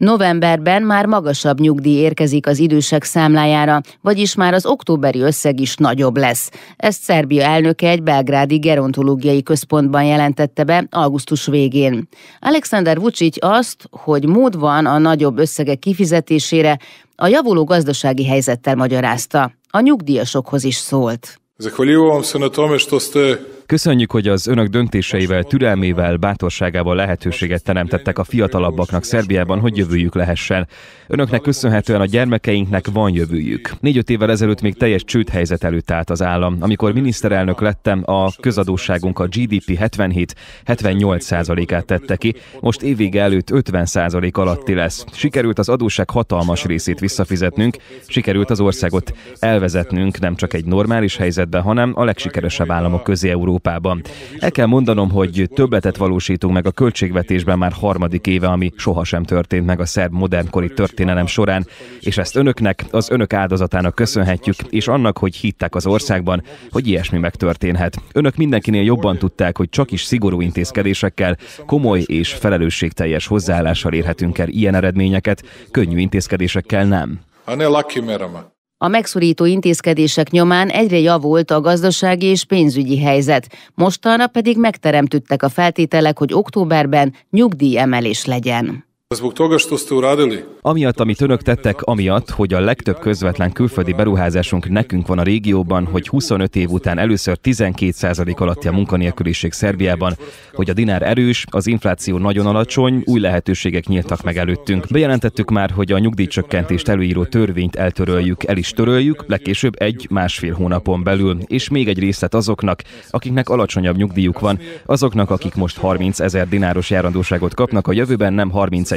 Novemberben már magasabb nyugdíj érkezik az idősek számlájára, vagyis már az októberi összeg is nagyobb lesz. Ezt Szerbia elnöke egy belgrádi gerontológiai központban jelentette be augusztus végén. Alexander Vucic azt, hogy mód van a nagyobb összegek kifizetésére, a javuló gazdasági helyzettel magyarázta. A nyugdíjasokhoz is szólt. Zahvaljujem se Köszönjük, hogy az önök döntéseivel, türelmével, bátorságával lehetőséget teremtettek a fiatalabbaknak Szerbiában, hogy jövőjük lehessen. Önöknek köszönhetően a gyermekeinknek van jövőjük. Négy-öt évvel ezelőtt még teljes csődhelyzet előtt állt az állam. Amikor miniszterelnök lettem, a közadósságunk a GDP 77-78 százalékát tette ki, most évvége előtt 50 százalék alatti lesz. Sikerült az adósság hatalmas részét visszafizetnünk, sikerült az országot elvezetnünk nem csak egy normális helyzetbe, hanem a legsikeresebb államok közé Európában. Európában. El kell mondanom, hogy többletet valósítunk meg a költségvetésben már harmadik éve, ami sohasem történt meg a szerb modernkori történelem során, és ezt önöknek, az önök áldozatának köszönhetjük, és annak, hogy hittek az országban, hogy ilyesmi megtörténhet. Önök mindenkinél jobban tudták, hogy csak is szigorú intézkedésekkel, komoly és felelősségteljes hozzáállással érhetünk el ilyen eredményeket, könnyű intézkedésekkel nem. a ne lakim merama. A megszorító intézkedések nyomán egyre javult a gazdasági és pénzügyi helyzet, mostanra pedig megteremtődtek a feltételek, hogy októberben nyugdíjemelés legyen. Zbog toga što ste uradili, Amiatt, amit önök tettek, amiatt, hogy a legtöbb közvetlen külföldi beruházásunk nekünk van a régióban, hogy 25 év után először 12% alatti a munkanélküliség Szerbiában, hogy a dinár erős, az infláció nagyon alacsony, új lehetőségek nyíltak meg előttünk. Bejelentettük már, hogy a nyugdíjcsökkentést előíró törvényt eltöröljük, el is töröljük, legkésőbb egy-másfél hónapon belül, és még egy részlet azoknak, akiknek alacsonyabb nyugdíjuk van, azoknak, akik most 30 ezer dináros járandóságot kapnak, a jövőben nem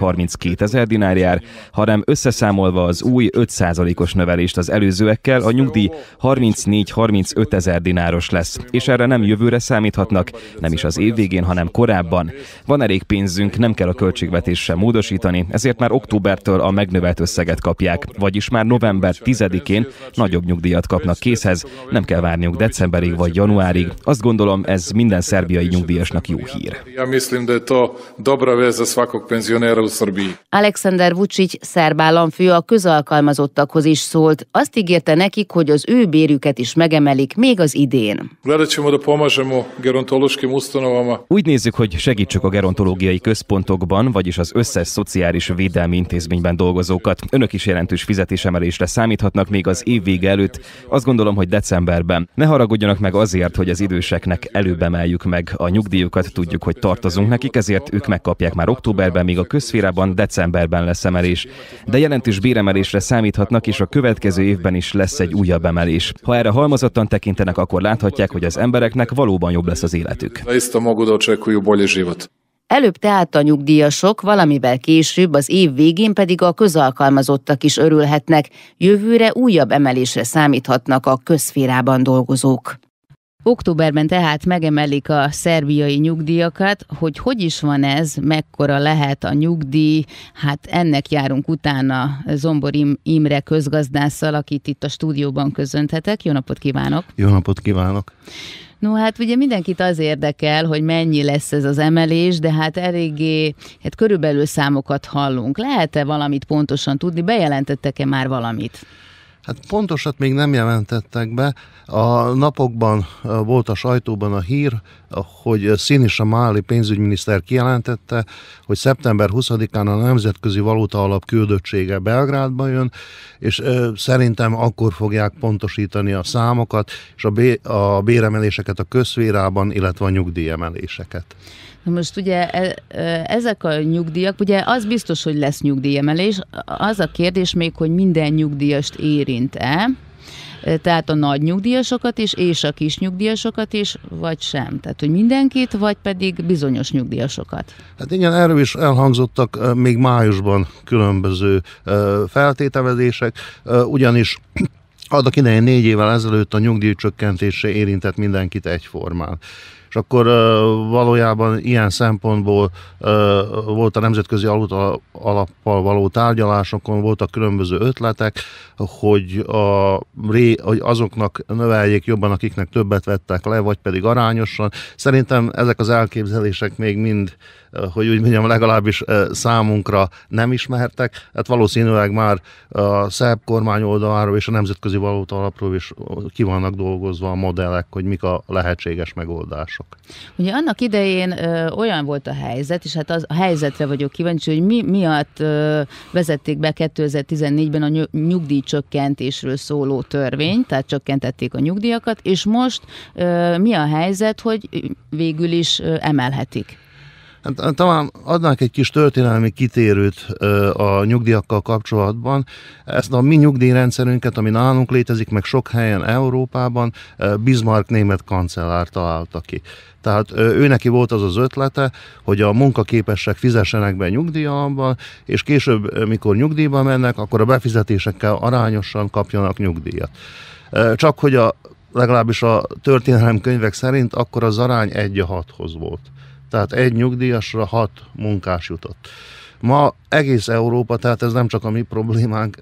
31-32 ezer dinár jár, hanem összeszámolva az új 5%-os növelést az előzőekkel, a nyugdíj 34-35 ezer dináros lesz, és erre nem jövőre számíthatnak, nem is az év végén, hanem korábban. Van elég pénzünk, nem kell a költségvetés sem módosítani, ezért már októbertől a megnövelt összeget kapják, vagyis már november 10-én nagyobb nyugdíjat kapnak készhez, nem kell várniuk decemberig vagy januárig. Azt gondolom, ez minden szerbiai nyugdíjasnak jó hír. ja mislim da je to dobra vez za svakog penzionera u Srbiji. Alexander Vucic szerb államfő a közalkalmazottakhoz is szólt. Azt ígérte nekik, hogy az ő bérüket is megemelik még az idén. Úgy nézzük, hogy segítsük a gerontológiai központokban, vagyis az összes szociális védelmi intézményben dolgozókat. Önök is jelentős fizetésemelésre számíthatnak még az év vége előtt, azt gondolom, hogy decemberben. Ne haragudjanak meg azért, hogy az időseknek előbb emeljük meg a nyugdíjukat, tudjuk, hogy tartozunk nekik, ezért ők megkapják már októberben, míg a közférában decemberben lesz emelés. De jelentős béremelésre számíthatnak, és a következő évben is lesz egy újabb emelés. Ha erre halmozottan tekintenek, akkor láthatják, hogy az embereknek valóban jobb lesz az életük. Előbb tehát a nyugdíjasok, valamivel később, az év végén pedig a közalkalmazottak is örülhetnek, jövőre újabb emelésre számíthatnak a közférában dolgozók. Októberben tehát megemelik a szerbiai nyugdíjakat, hogy hogy is van ez, mekkora lehet a nyugdíj, hát ennek járunk utána Zombor Im- Imre közgazdásszal, akit itt a stúdióban közönthetek. Jó napot kívánok! Jó napot kívánok! No hát ugye mindenkit az érdekel, hogy mennyi lesz ez az emelés, de hát eléggé, hát körülbelül számokat hallunk. Lehet-e valamit pontosan tudni? Bejelentettek-e már valamit? Hát pontosat még nem jelentettek be. A napokban volt a sajtóban a hír, hogy Sinisa Máli pénzügyminiszter kijelentette, hogy szeptember 20-án a Nemzetközi Valuta Alap küldöttsége Belgrádba jön, és szerintem akkor fogják pontosítani a számokat, és a, bé- a béremeléseket a közférában, illetve a nyugdíjemeléseket. Most ugye e- e- ezek a nyugdíjak, ugye az biztos, hogy lesz nyugdíjemelés, az a kérdés még, hogy minden nyugdíjast érint-e, E, tehát a nagy nyugdíjasokat is, és a kis nyugdíjasokat is, vagy sem. Tehát, hogy mindenkit, vagy pedig bizonyos nyugdíjasokat. Hát igen, erről is elhangzottak még májusban különböző feltételezések, ugyanis annak idején négy évvel ezelőtt a nyugdíjcsökkentése érintett mindenkit egyformán. És akkor valójában ilyen szempontból volt a nemzetközi alappal való tárgyalásokon, voltak különböző ötletek, hogy, a, hogy azoknak növeljék jobban, akiknek többet vettek le, vagy pedig arányosan. Szerintem ezek az elképzelések még mind hogy úgy mondjam, legalábbis számunkra nem ismertek. Hát valószínűleg már a szerb kormány oldaláról és a nemzetközi valóta alapról is ki vannak dolgozva a modellek, hogy mik a lehetséges megoldások. Ugye annak idején ö, olyan volt a helyzet, és hát az, a helyzetre vagyok kíváncsi, hogy mi miatt ö, vezették be 2014-ben a nyugdíjcsökkentésről szóló törvény, tehát csökkentették a nyugdíjakat, és most ö, mi a helyzet, hogy végül is ö, emelhetik? Hát, talán adnánk egy kis történelmi kitérőt a nyugdíjakkal kapcsolatban. Ezt a mi nyugdíjrendszerünket, ami nálunk létezik, meg sok helyen Európában, Bismarck német kancellár találta ki. Tehát ő neki volt az az ötlete, hogy a munkaképesek fizessenek be nyugdíjamban, és később, mikor nyugdíjba mennek, akkor a befizetésekkel arányosan kapjanak nyugdíjat. Csak hogy a legalábbis a történelem könyvek szerint akkor az arány egy a hathoz volt tehát egy nyugdíjasra hat munkás jutott. Ma egész Európa, tehát ez nem csak a mi problémánk,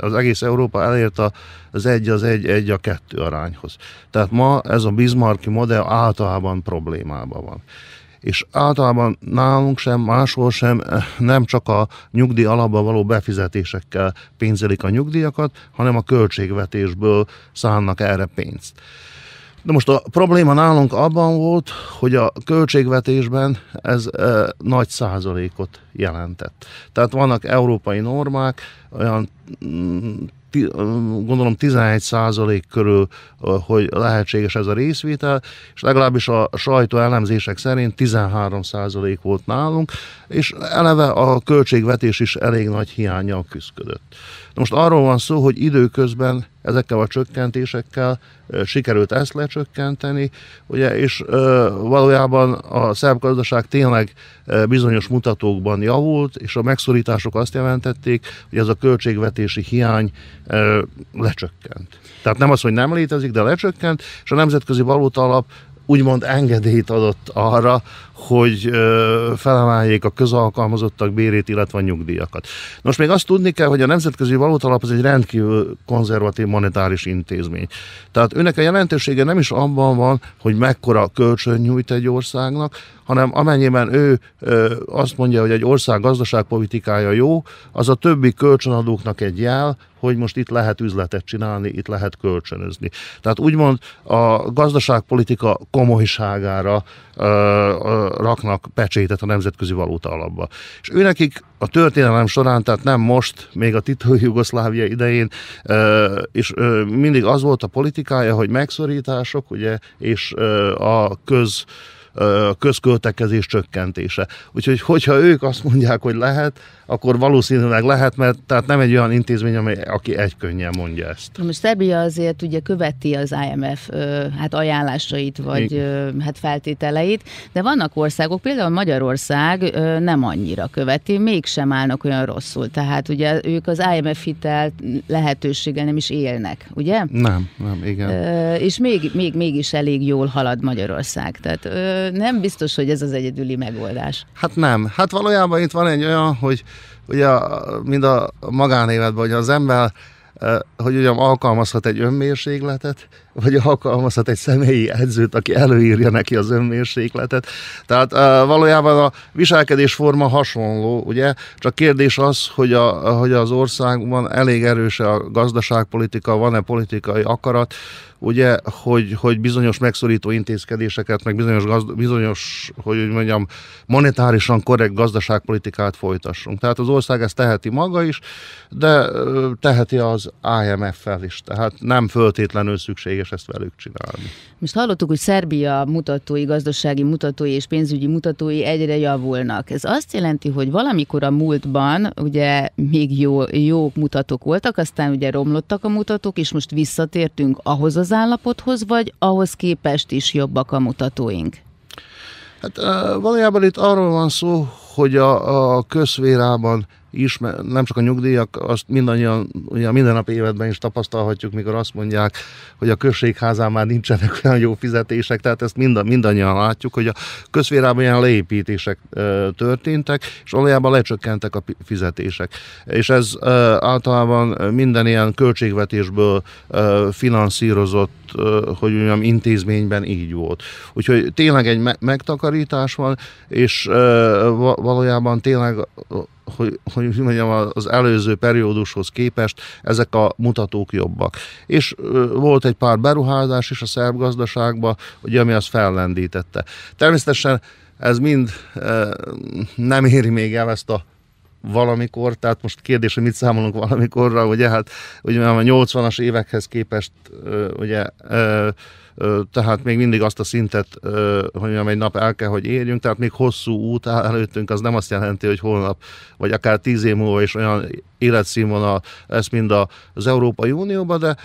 az egész Európa elért az egy az egy, egy a kettő arányhoz. Tehát ma ez a Bismarcki modell általában problémában van és általában nálunk sem, máshol sem nem csak a nyugdíj alapba való befizetésekkel pénzelik a nyugdíjakat, hanem a költségvetésből szánnak erre pénzt. De most a probléma nálunk abban volt, hogy a költségvetésben ez e, nagy százalékot jelentett. Tehát vannak európai normák, olyan mm, gondolom 11 százalék körül, hogy lehetséges ez a részvétel, és legalábbis a sajtó elemzések szerint 13 százalék volt nálunk, és eleve a költségvetés is elég nagy hiányjal küzdött. De most arról van szó, hogy időközben ezekkel a csökkentésekkel sikerült ezt lecsökkenteni, ugye, és valójában a szerb gazdaság tényleg bizonyos mutatókban javult, és a megszorítások azt jelentették, hogy ez a költségvetési hiány lecsökkent. Tehát nem az, hogy nem létezik, de lecsökkent, és a Nemzetközi Valóta Alap úgymond engedélyt adott arra, hogy felemeljék a közalkalmazottak bérét, illetve a nyugdíjakat. Most még azt tudni kell, hogy a Nemzetközi Valutalap az egy rendkívül konzervatív monetáris intézmény. Tehát őnek a jelentősége nem is abban van, hogy mekkora kölcsön nyújt egy országnak, hanem amennyiben ő ö, azt mondja, hogy egy ország gazdaságpolitikája jó, az a többi kölcsönadóknak egy jel, hogy most itt lehet üzletet csinálni, itt lehet kölcsönözni. Tehát úgymond a gazdaságpolitika komolyságára ö, ö, raknak pecsétet a nemzetközi valuta alapba. És ő nekik a történelem során, tehát nem most, még a Tito Jugoszlávia idején, és mindig az volt a politikája, hogy megszorítások, ugye, és a köz közköltekezés csökkentése. Úgyhogy, hogyha ők azt mondják, hogy lehet, akkor valószínűleg lehet, mert tehát nem egy olyan intézmény, amely, aki egy könnyen mondja ezt. Most Szerbia azért ugye követi az IMF hát ajánlásait, vagy Igen. hát feltételeit, de vannak országok, például Magyarország nem annyira követi, mégsem állnak olyan rosszul. Tehát ugye ők az IMF hitel lehetőséggel nem is élnek, ugye? Nem, nem, igen. És még, még, mégis elég jól halad Magyarország. Tehát nem biztos, hogy ez az egyedüli megoldás. Hát nem. Hát valójában itt van egy olyan, hogy ugye mind a magánéletben, hogy az ember hogy ugyan alkalmazhat egy önmérsékletet, vagy alkalmazhat egy személyi edzőt, aki előírja neki az önmérsékletet. Tehát valójában a viselkedésforma hasonló, ugye? Csak kérdés az, hogy, a, hogy az országban elég erős a gazdaságpolitika, van-e politikai akarat, ugye, hogy, hogy bizonyos megszorító intézkedéseket, meg bizonyos, gazd, bizonyos, hogy úgy mondjam, monetárisan korrekt gazdaságpolitikát folytassunk. Tehát az ország ezt teheti maga is, de teheti az IMF-fel is. Tehát nem föltétlenül szükséges ezt velük csinálni. Most hallottuk, hogy Szerbia mutatói, gazdasági mutatói és pénzügyi mutatói egyre javulnak. Ez azt jelenti, hogy valamikor a múltban ugye még jó, jó mutatók voltak, aztán ugye romlottak a mutatók, és most visszatértünk ahhoz az állapothoz, vagy ahhoz képest is jobbak a mutatóink? Hát valójában itt arról van szó, hogy a, a közvérában is, nem csak a nyugdíjak, azt mindannyian ugye a mindennapi életben is tapasztalhatjuk, mikor azt mondják, hogy a községházán már nincsenek olyan jó fizetések, tehát ezt mind, mindannyian látjuk, hogy a közférában ilyen leépítések történtek, és valójában lecsökkentek a fizetések. És ez általában minden ilyen költségvetésből finanszírozott, hogy mondjam, intézményben így volt. Úgyhogy tényleg egy me- megtakarítás van, és valójában tényleg hogy, hogy mondjam, az előző periódushoz képest ezek a mutatók jobbak. És volt egy pár beruházás is a szerb gazdaságban, ugye, ami azt fellendítette. Természetesen ez mind nem éri még el ezt a valamikor, tehát most kérdés, hogy mit számolunk valamikorra, ugye hát ugye a 80-as évekhez képest ugye tehát még mindig azt a szintet, hogy egy nap el kell, hogy érjünk, tehát még hosszú út előttünk, az nem azt jelenti, hogy holnap, vagy akár tíz év múlva is olyan életszínvonal lesz, mint az Európai Unióban, de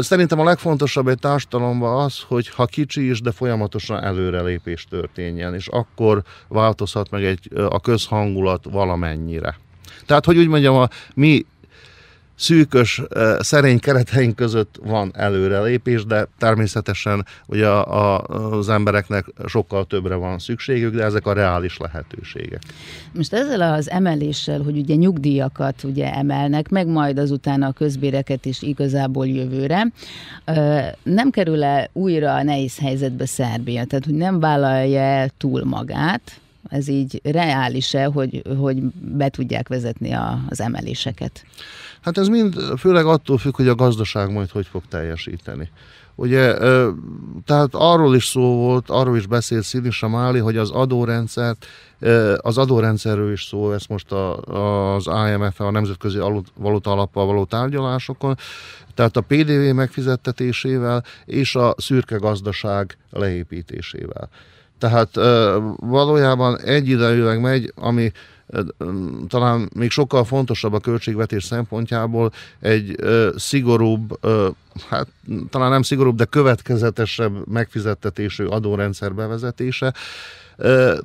szerintem a legfontosabb egy társadalomban az, hogy ha kicsi is, de folyamatosan előrelépés történjen, és akkor változhat meg egy, a közhangulat valamennyire. Tehát, hogy úgy mondjam, a mi szűkös, szerény kereteink között van előrelépés, de természetesen ugye a, az embereknek sokkal többre van szükségük, de ezek a reális lehetőségek. Most ezzel az emeléssel, hogy ugye nyugdíjakat ugye emelnek, meg majd azután a közbéreket is igazából jövőre, nem kerül-e újra a nehéz helyzetbe Szerbia? Tehát, hogy nem vállalja túl magát, ez így reális-e, hogy, hogy be tudják vezetni a, az emeléseket? Hát ez mind főleg attól függ, hogy a gazdaság majd hogy fog teljesíteni. Ugye, tehát arról is szó volt, arról is beszélt Szilisa Máli, hogy az adórendszert, az adórendszerről is szó, ezt most a, az IMF, a Nemzetközi Valuta Alappal való tárgyalásokon, tehát a PDV megfizettetésével és a szürke gazdaság leépítésével. Tehát valójában egyidejűleg megy, ami talán még sokkal fontosabb a költségvetés szempontjából egy szigorúbb, hát talán nem szigorúbb, de következetesebb megfizettetésű adórendszer bevezetése,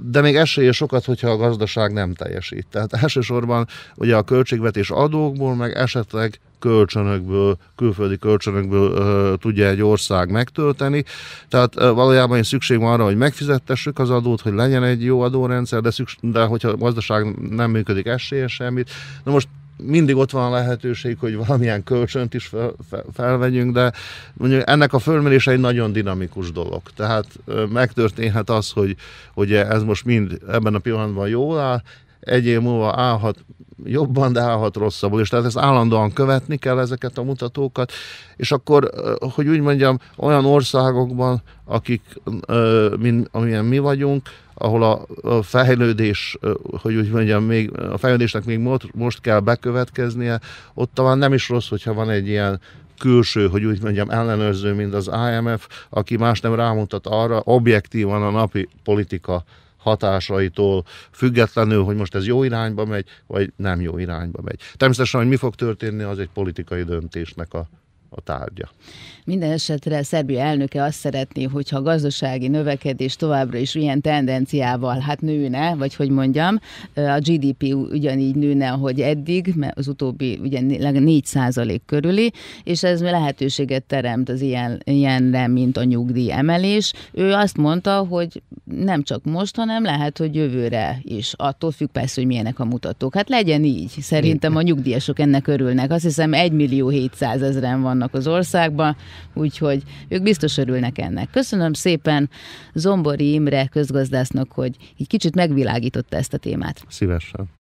de még esélye sokat, hogyha a gazdaság nem teljesít. Tehát elsősorban ugye a költségvetés adókból, meg esetleg kölcsönökből, külföldi kölcsönökből uh, tudja egy ország megtölteni. Tehát uh, valójában is szükség van arra, hogy megfizettessük az adót, hogy legyen egy jó adórendszer, de, szükség, de hogyha a gazdaság nem működik, esélye semmit. Na most mindig ott van a lehetőség, hogy valamilyen kölcsönt is fel, fel, felvegyünk, de mondjuk ennek a fölmérése egy nagyon dinamikus dolog. Tehát megtörténhet az, hogy ugye ez most mind ebben a pillanatban jól áll, egy év múlva állhat jobban, de állhat rosszabbul, és tehát ezt állandóan követni kell ezeket a mutatókat, és akkor, hogy úgy mondjam, olyan országokban, akik, mint amilyen mi vagyunk, ahol a fejlődés, hogy úgy mondjam, még, a fejlődésnek még most kell bekövetkeznie, ott talán nem is rossz, hogyha van egy ilyen külső, hogy úgy mondjam, ellenőrző, mint az IMF, aki más nem rámutat arra, objektívan a napi politika hatásaitól függetlenül, hogy most ez jó irányba megy, vagy nem jó irányba megy. Természetesen, hogy mi fog történni, az egy politikai döntésnek a, a tárgya. Minden esetre Szerbia elnöke azt szeretné, hogyha a gazdasági növekedés továbbra is ilyen tendenciával hát nőne, vagy hogy mondjam, a GDP ugyanígy nőne, ahogy eddig, mert az utóbbi ugye 4 százalék körüli, és ez lehetőséget teremt az ilyen, ilyenre, mint a nyugdíj emelés. Ő azt mondta, hogy nem csak most, hanem lehet, hogy jövőre is. Attól függ persze, hogy milyenek a mutatók. Hát legyen így. Szerintem a nyugdíjasok ennek örülnek. Azt hiszem 1 millió 700 ezeren vannak az országban, úgyhogy ők biztos örülnek ennek. Köszönöm szépen Zombori Imre közgazdásznak, hogy így kicsit megvilágította ezt a témát. Szívesen.